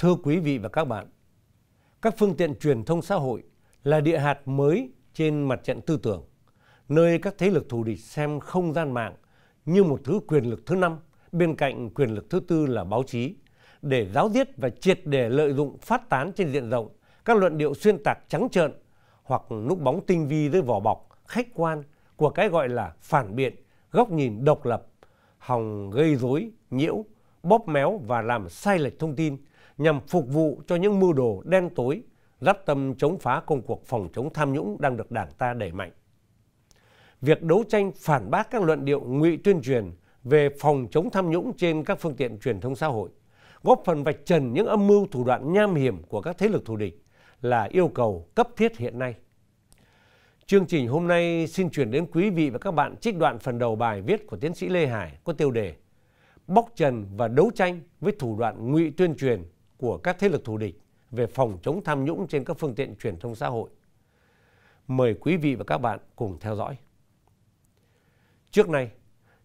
Thưa quý vị và các bạn, các phương tiện truyền thông xã hội là địa hạt mới trên mặt trận tư tưởng, nơi các thế lực thù địch xem không gian mạng như một thứ quyền lực thứ năm bên cạnh quyền lực thứ tư là báo chí để giáo diết và triệt để lợi dụng phát tán trên diện rộng các luận điệu xuyên tạc trắng trợn hoặc núp bóng tinh vi dưới vỏ bọc khách quan của cái gọi là phản biện, góc nhìn độc lập, hòng gây rối, nhiễu, bóp méo và làm sai lệch thông tin nhằm phục vụ cho những mưu đồ đen tối, dắt tâm chống phá công cuộc phòng chống tham nhũng đang được Đảng ta đẩy mạnh. Việc đấu tranh phản bác các luận điệu ngụy tuyên truyền về phòng chống tham nhũng trên các phương tiện truyền thông xã hội, góp phần vạch trần những âm mưu thủ đoạn nham hiểm của các thế lực thù địch là yêu cầu cấp thiết hiện nay. Chương trình hôm nay xin chuyển đến quý vị và các bạn trích đoạn phần đầu bài viết của tiến sĩ Lê Hải có tiêu đề Bóc trần và đấu tranh với thủ đoạn ngụy tuyên truyền của các thế lực thù địch về phòng chống tham nhũng trên các phương tiện truyền thông xã hội. Mời quý vị và các bạn cùng theo dõi. Trước nay,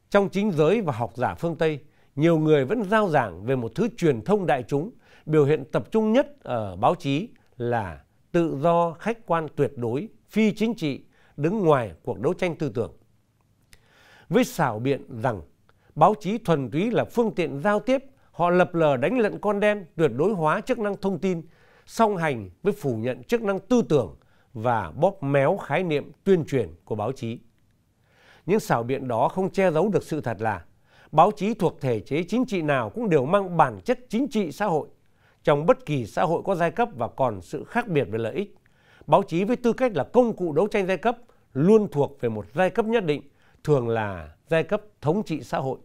trong chính giới và học giả phương Tây, nhiều người vẫn giao giảng về một thứ truyền thông đại chúng biểu hiện tập trung nhất ở báo chí là tự do khách quan tuyệt đối phi chính trị đứng ngoài cuộc đấu tranh tư tưởng với xảo biện rằng báo chí thuần túy là phương tiện giao tiếp họ lập lờ đánh lận con đen, tuyệt đối hóa chức năng thông tin, song hành với phủ nhận chức năng tư tưởng và bóp méo khái niệm tuyên truyền của báo chí. Những xảo biện đó không che giấu được sự thật là báo chí thuộc thể chế chính trị nào cũng đều mang bản chất chính trị xã hội. Trong bất kỳ xã hội có giai cấp và còn sự khác biệt về lợi ích, báo chí với tư cách là công cụ đấu tranh giai cấp luôn thuộc về một giai cấp nhất định, thường là giai cấp thống trị xã hội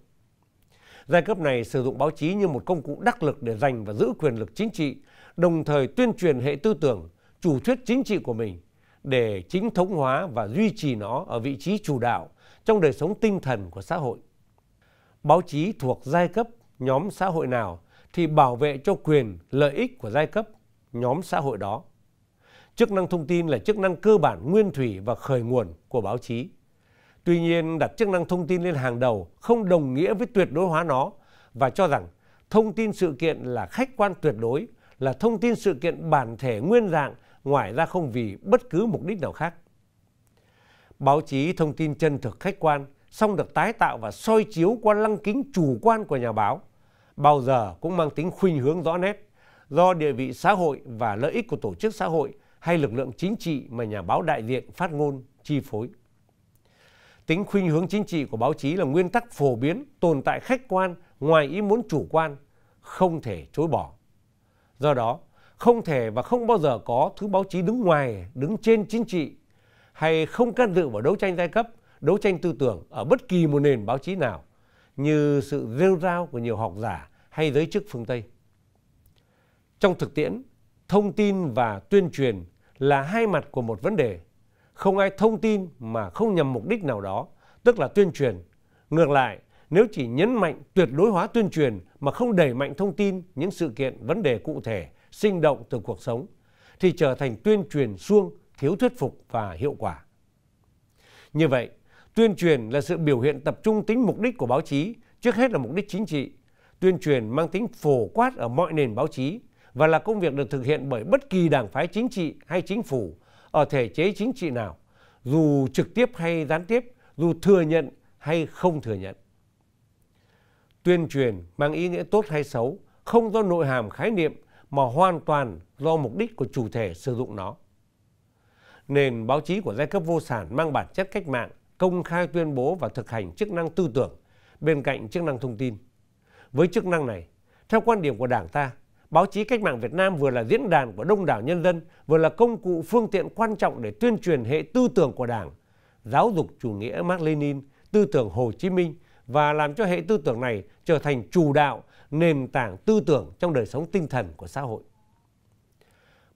giai cấp này sử dụng báo chí như một công cụ đắc lực để giành và giữ quyền lực chính trị, đồng thời tuyên truyền hệ tư tưởng, chủ thuyết chính trị của mình để chính thống hóa và duy trì nó ở vị trí chủ đạo trong đời sống tinh thần của xã hội. Báo chí thuộc giai cấp nhóm xã hội nào thì bảo vệ cho quyền, lợi ích của giai cấp nhóm xã hội đó. Chức năng thông tin là chức năng cơ bản nguyên thủy và khởi nguồn của báo chí tuy nhiên, đặt chức năng thông tin lên hàng đầu không đồng nghĩa với tuyệt đối hóa nó và cho rằng thông tin sự kiện là khách quan tuyệt đối, là thông tin sự kiện bản thể nguyên dạng, ngoài ra không vì bất cứ mục đích nào khác. Báo chí thông tin chân thực khách quan, song được tái tạo và soi chiếu qua lăng kính chủ quan của nhà báo, bao giờ cũng mang tính khuynh hướng rõ nét do địa vị xã hội và lợi ích của tổ chức xã hội hay lực lượng chính trị mà nhà báo đại diện phát ngôn, chi phối tính khuynh hướng chính trị của báo chí là nguyên tắc phổ biến tồn tại khách quan ngoài ý muốn chủ quan không thể chối bỏ do đó không thể và không bao giờ có thứ báo chí đứng ngoài đứng trên chính trị hay không can dự vào đấu tranh giai cấp đấu tranh tư tưởng ở bất kỳ một nền báo chí nào như sự rêu rao của nhiều học giả hay giới chức phương Tây. Trong thực tiễn, thông tin và tuyên truyền là hai mặt của một vấn đề. Không ai thông tin mà không nhằm mục đích nào đó, tức là tuyên truyền. Ngược lại, nếu chỉ nhấn mạnh tuyệt đối hóa tuyên truyền mà không đẩy mạnh thông tin những sự kiện vấn đề cụ thể, sinh động từ cuộc sống, thì trở thành tuyên truyền suông, thiếu thuyết phục và hiệu quả. Như vậy, tuyên truyền là sự biểu hiện tập trung tính mục đích của báo chí, trước hết là mục đích chính trị. Tuyên truyền mang tính phổ quát ở mọi nền báo chí và là công việc được thực hiện bởi bất kỳ đảng phái chính trị hay chính phủ ở thể chế chính trị nào, dù trực tiếp hay gián tiếp, dù thừa nhận hay không thừa nhận. Tuyên truyền mang ý nghĩa tốt hay xấu không do nội hàm khái niệm mà hoàn toàn do mục đích của chủ thể sử dụng nó. Nền báo chí của giai cấp vô sản mang bản chất cách mạng, công khai tuyên bố và thực hành chức năng tư tưởng bên cạnh chức năng thông tin. Với chức năng này, theo quan điểm của Đảng ta, báo chí cách mạng Việt Nam vừa là diễn đàn của đông đảo nhân dân, vừa là công cụ phương tiện quan trọng để tuyên truyền hệ tư tưởng của Đảng, giáo dục chủ nghĩa Mark Lenin, tư tưởng Hồ Chí Minh và làm cho hệ tư tưởng này trở thành chủ đạo, nền tảng tư tưởng trong đời sống tinh thần của xã hội.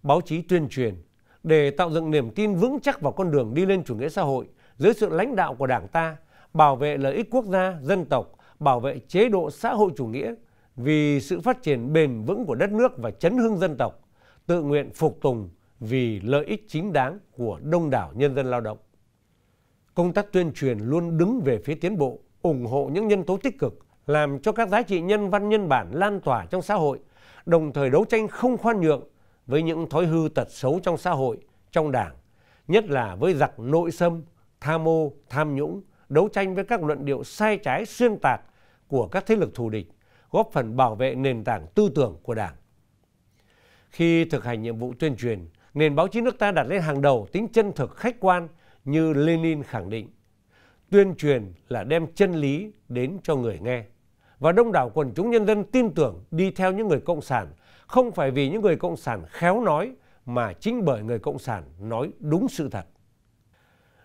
Báo chí tuyên truyền để tạo dựng niềm tin vững chắc vào con đường đi lên chủ nghĩa xã hội dưới sự lãnh đạo của Đảng ta, bảo vệ lợi ích quốc gia, dân tộc, bảo vệ chế độ xã hội chủ nghĩa vì sự phát triển bền vững của đất nước và chấn hưng dân tộc, tự nguyện phục tùng vì lợi ích chính đáng của đông đảo nhân dân lao động. Công tác tuyên truyền luôn đứng về phía tiến bộ, ủng hộ những nhân tố tích cực, làm cho các giá trị nhân văn nhân bản lan tỏa trong xã hội, đồng thời đấu tranh không khoan nhượng với những thói hư tật xấu trong xã hội, trong đảng, nhất là với giặc nội xâm, tham mô, tham nhũng, đấu tranh với các luận điệu sai trái xuyên tạc của các thế lực thù địch, góp phần bảo vệ nền tảng tư tưởng của Đảng. Khi thực hành nhiệm vụ tuyên truyền, nền báo chí nước ta đặt lên hàng đầu tính chân thực khách quan như Lenin khẳng định. Tuyên truyền là đem chân lý đến cho người nghe. Và đông đảo quần chúng nhân dân tin tưởng đi theo những người cộng sản, không phải vì những người cộng sản khéo nói, mà chính bởi người cộng sản nói đúng sự thật.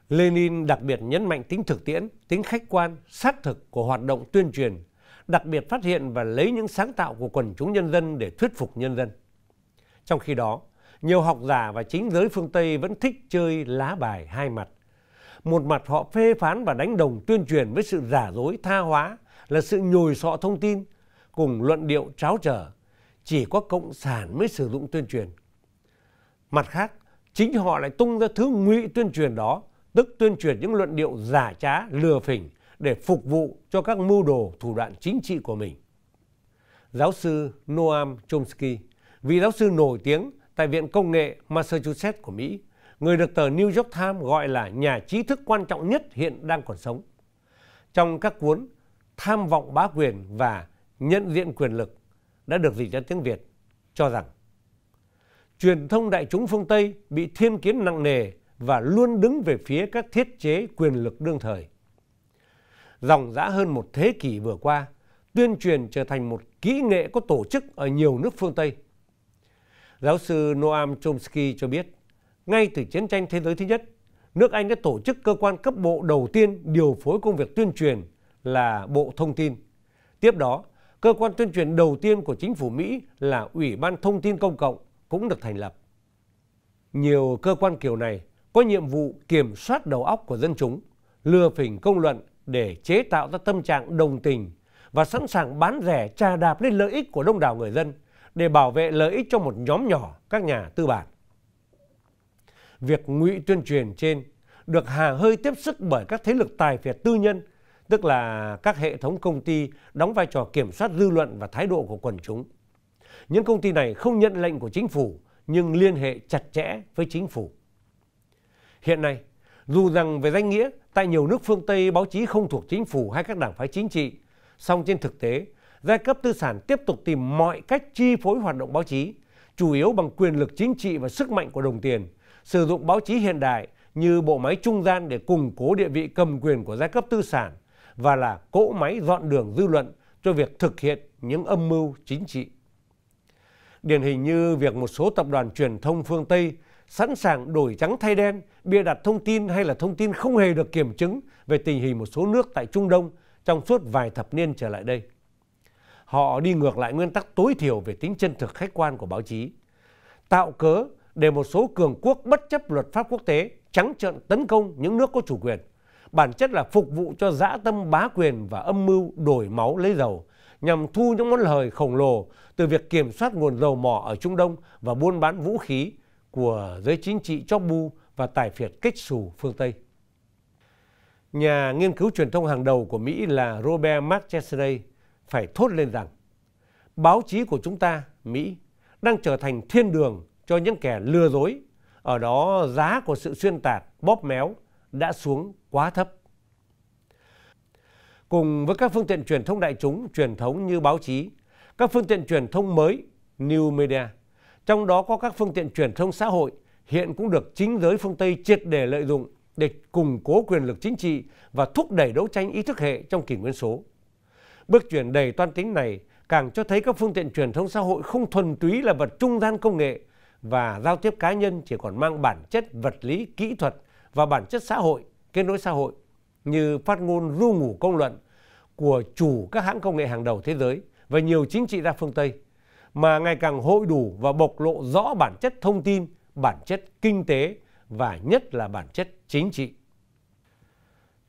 Lenin đặc biệt nhấn mạnh tính thực tiễn, tính khách quan, xác thực của hoạt động tuyên truyền, đặc biệt phát hiện và lấy những sáng tạo của quần chúng nhân dân để thuyết phục nhân dân. Trong khi đó, nhiều học giả và chính giới phương Tây vẫn thích chơi lá bài hai mặt. Một mặt họ phê phán và đánh đồng tuyên truyền với sự giả dối tha hóa là sự nhồi sọ thông tin, cùng luận điệu tráo trở, chỉ có cộng sản mới sử dụng tuyên truyền. Mặt khác, chính họ lại tung ra thứ ngụy tuyên truyền đó, tức tuyên truyền những luận điệu giả trá, lừa phỉnh để phục vụ cho các mưu đồ thủ đoạn chính trị của mình. Giáo sư Noam Chomsky, vị giáo sư nổi tiếng tại Viện Công nghệ Massachusetts của Mỹ, người được tờ New York Times gọi là nhà trí thức quan trọng nhất hiện đang còn sống. Trong các cuốn Tham vọng bá quyền và Nhận diện quyền lực đã được dịch ra tiếng Việt, cho rằng truyền thông đại chúng phương Tây bị thiên kiến nặng nề và luôn đứng về phía các thiết chế quyền lực đương thời. Dòng dã hơn một thế kỷ vừa qua, tuyên truyền trở thành một kỹ nghệ có tổ chức ở nhiều nước phương Tây. Giáo sư Noam Chomsky cho biết, ngay từ chiến tranh thế giới thứ nhất, nước Anh đã tổ chức cơ quan cấp bộ đầu tiên điều phối công việc tuyên truyền là Bộ Thông tin. Tiếp đó, cơ quan tuyên truyền đầu tiên của chính phủ Mỹ là Ủy ban Thông tin Công cộng cũng được thành lập. Nhiều cơ quan kiểu này có nhiệm vụ kiểm soát đầu óc của dân chúng, lừa phỉnh công luận để chế tạo ra tâm trạng đồng tình và sẵn sàng bán rẻ trà đạp lên lợi ích của đông đảo người dân để bảo vệ lợi ích cho một nhóm nhỏ các nhà tư bản. Việc ngụy tuyên truyền trên được hà hơi tiếp sức bởi các thế lực tài phiệt tư nhân, tức là các hệ thống công ty đóng vai trò kiểm soát dư luận và thái độ của quần chúng. Những công ty này không nhận lệnh của chính phủ nhưng liên hệ chặt chẽ với chính phủ. Hiện nay, dù rằng về danh nghĩa tại nhiều nước phương Tây báo chí không thuộc chính phủ hay các đảng phái chính trị, song trên thực tế, giai cấp tư sản tiếp tục tìm mọi cách chi phối hoạt động báo chí, chủ yếu bằng quyền lực chính trị và sức mạnh của đồng tiền, sử dụng báo chí hiện đại như bộ máy trung gian để củng cố địa vị cầm quyền của giai cấp tư sản và là cỗ máy dọn đường dư luận cho việc thực hiện những âm mưu chính trị. Điển hình như việc một số tập đoàn truyền thông phương Tây sẵn sàng đổi trắng thay đen, bịa đặt thông tin hay là thông tin không hề được kiểm chứng về tình hình một số nước tại Trung Đông trong suốt vài thập niên trở lại đây. Họ đi ngược lại nguyên tắc tối thiểu về tính chân thực khách quan của báo chí, tạo cớ để một số cường quốc bất chấp luật pháp quốc tế trắng trợn tấn công những nước có chủ quyền. Bản chất là phục vụ cho dã tâm bá quyền và âm mưu đổi máu lấy dầu, nhằm thu những món lời khổng lồ từ việc kiểm soát nguồn dầu mỏ ở Trung Đông và buôn bán vũ khí của giới chính trị chóp bu và tài phiệt kích xù phương Tây. Nhà nghiên cứu truyền thông hàng đầu của Mỹ là Robert McChesney phải thốt lên rằng báo chí của chúng ta, Mỹ, đang trở thành thiên đường cho những kẻ lừa dối, ở đó giá của sự xuyên tạc, bóp méo đã xuống quá thấp. Cùng với các phương tiện truyền thông đại chúng truyền thống như báo chí, các phương tiện truyền thông mới, new media, trong đó có các phương tiện truyền thông xã hội hiện cũng được chính giới phương Tây triệt để lợi dụng để củng cố quyền lực chính trị và thúc đẩy đấu tranh ý thức hệ trong kỷ nguyên số. Bước chuyển đầy toan tính này càng cho thấy các phương tiện truyền thông xã hội không thuần túy là vật trung gian công nghệ và giao tiếp cá nhân chỉ còn mang bản chất vật lý kỹ thuật và bản chất xã hội, kết nối xã hội như phát ngôn ru ngủ công luận của chủ các hãng công nghệ hàng đầu thế giới và nhiều chính trị gia phương Tây mà ngày càng hội đủ và bộc lộ rõ bản chất thông tin, bản chất kinh tế và nhất là bản chất chính trị.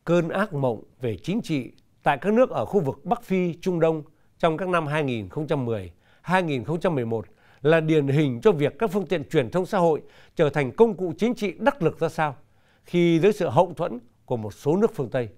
Cơn ác mộng về chính trị tại các nước ở khu vực Bắc Phi, Trung Đông trong các năm 2010, 2011 là điển hình cho việc các phương tiện truyền thông xã hội trở thành công cụ chính trị đắc lực ra sao khi dưới sự hậu thuẫn của một số nước phương Tây.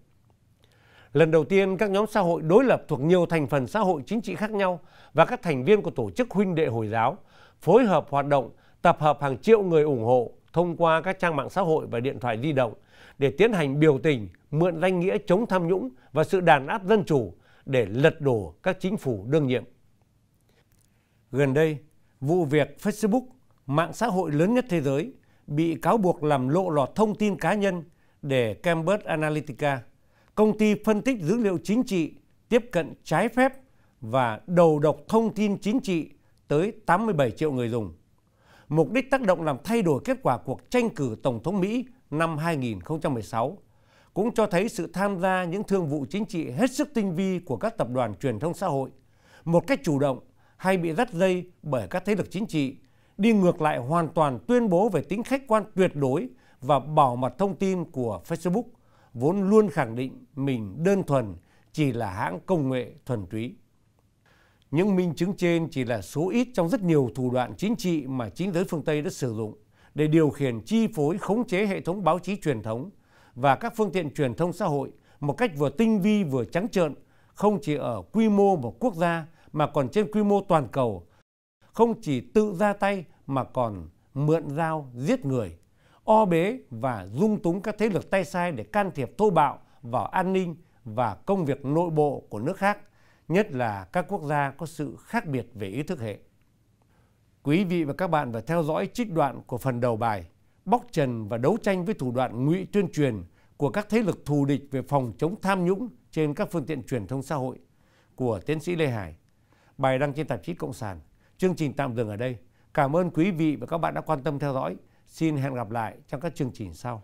Lần đầu tiên các nhóm xã hội đối lập thuộc nhiều thành phần xã hội chính trị khác nhau và các thành viên của tổ chức huynh đệ Hồi giáo phối hợp hoạt động tập hợp hàng triệu người ủng hộ thông qua các trang mạng xã hội và điện thoại di động để tiến hành biểu tình mượn danh nghĩa chống tham nhũng và sự đàn áp dân chủ để lật đổ các chính phủ đương nhiệm. Gần đây, vụ việc Facebook, mạng xã hội lớn nhất thế giới, bị cáo buộc làm lộ lọt thông tin cá nhân để Cambridge Analytica, công ty phân tích dữ liệu chính trị tiếp cận trái phép và đầu độc thông tin chính trị tới 87 triệu người dùng. Mục đích tác động làm thay đổi kết quả cuộc tranh cử Tổng thống Mỹ năm 2016 cũng cho thấy sự tham gia những thương vụ chính trị hết sức tinh vi của các tập đoàn truyền thông xã hội, một cách chủ động hay bị dắt dây bởi các thế lực chính trị, đi ngược lại hoàn toàn tuyên bố về tính khách quan tuyệt đối và bảo mật thông tin của Facebook, vốn luôn khẳng định mình đơn thuần chỉ là hãng công nghệ thuần túy. Những minh chứng trên chỉ là số ít trong rất nhiều thủ đoạn chính trị mà chính giới phương Tây đã sử dụng để điều khiển chi phối khống chế hệ thống báo chí truyền thống và các phương tiện truyền thông xã hội một cách vừa tinh vi vừa trắng trợn, không chỉ ở quy mô một quốc gia mà còn trên quy mô toàn cầu, không chỉ tự ra tay mà còn mượn dao giết người, o bế và dung túng các thế lực tay sai để can thiệp thô bạo vào an ninh và công việc nội bộ của nước khác, nhất là các quốc gia có sự khác biệt về ý thức hệ. Quý vị và các bạn vừa theo dõi trích đoạn của phần đầu bài bóc trần và đấu tranh với thủ đoạn ngụy tuyên truyền của các thế lực thù địch về phòng chống tham nhũng trên các phương tiện truyền thông xã hội của tiến sĩ Lê Hải. Bài đăng trên tạp chí Cộng sản. Chương trình tạm dừng ở đây. Cảm ơn quý vị và các bạn đã quan tâm theo dõi. Xin hẹn gặp lại trong các chương trình sau.